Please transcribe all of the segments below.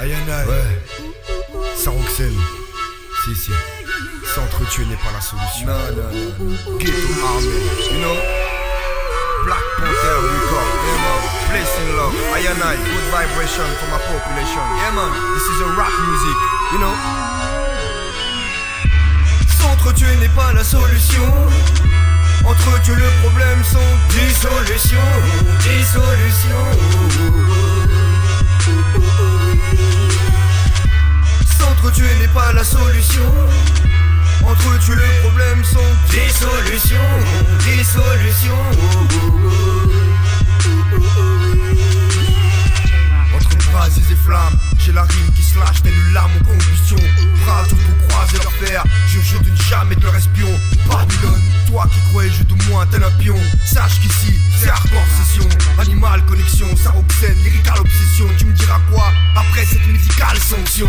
aïe. Ouais. Saroxène. Si, si. S'entretuer n'est pas la solution. Non, non, non. Ghetto Army. You know? Black Panther Record. Yeah, man. Place in love. I. Good vibration for my population. Yeah, man. This is a rap music. You know? S'entretuer n'est pas la solution. Entretuer le problème sont dissolution, dissolution. S'entretuer n'est pas la solution. Le problème sont dissolution, dissolution. Entre phrases et flammes, j'ai la rime qui se lâche telle une lame en combustion. Bras tout pour croiser leur fer, je jure de jamais de leur espion. Babylone, toi qui croyais je de moins tel un pion. Sache qu'ici, c'est hardcore session. Animal connexion, saroxène, lyrical obsession. Tu me diras quoi après cette médicale sanction?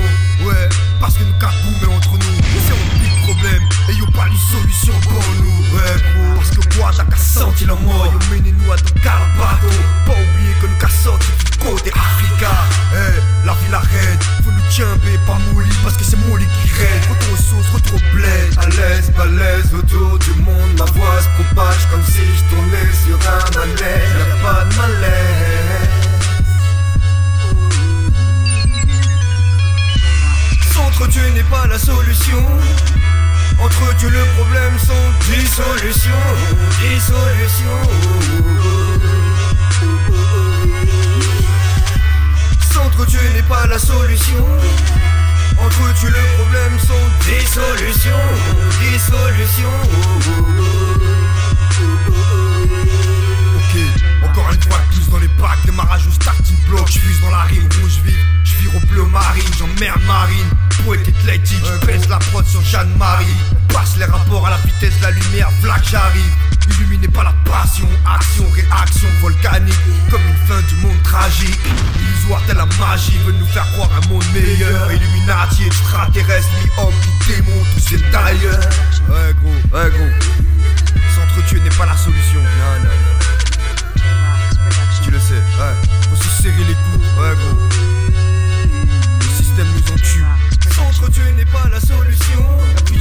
Parce que nous mais entre nous, c'est un big problème. Et y'a pas une solution pour nous. Ouais, gros, parce que quoi, t'as qu'à sentir la mort. Yo, menez-nous à ton carabato. Pas oublier que nous qu'à du côté Africa. Eh, la ville arrête, faut nous tienber, pas mouler parce que c'est mon qui rêve. Retour aux sauces, retour au bled. À l'aise, balèze, autour S'entretuer n'est pas la solution. Entretuer le problème sont dissolution, dissolution. S'entretuer n'est pas la solution. Entretuer le problème sont dissolution, dissolution. Ok, bleu marine, j'emmerde marine, poète athlétique, je pèse la prod sur Jeanne-Marie, passe les rapports à la vitesse de la lumière, black j'arrive, illuminé par la passion, action, réaction volcanique, comme une fin du monde tragique, illusoire telle la magie, veut nous faire croire un monde meilleur, Illuminati, extraterrestre, ni homme, ni démon, tous c'est d'ailleurs, ouais pas la solution. Plus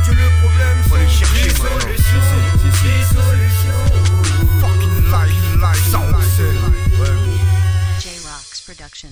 entre le problème. Faut aller chercher des solutions. Fucking life, life, J-Rocks Production.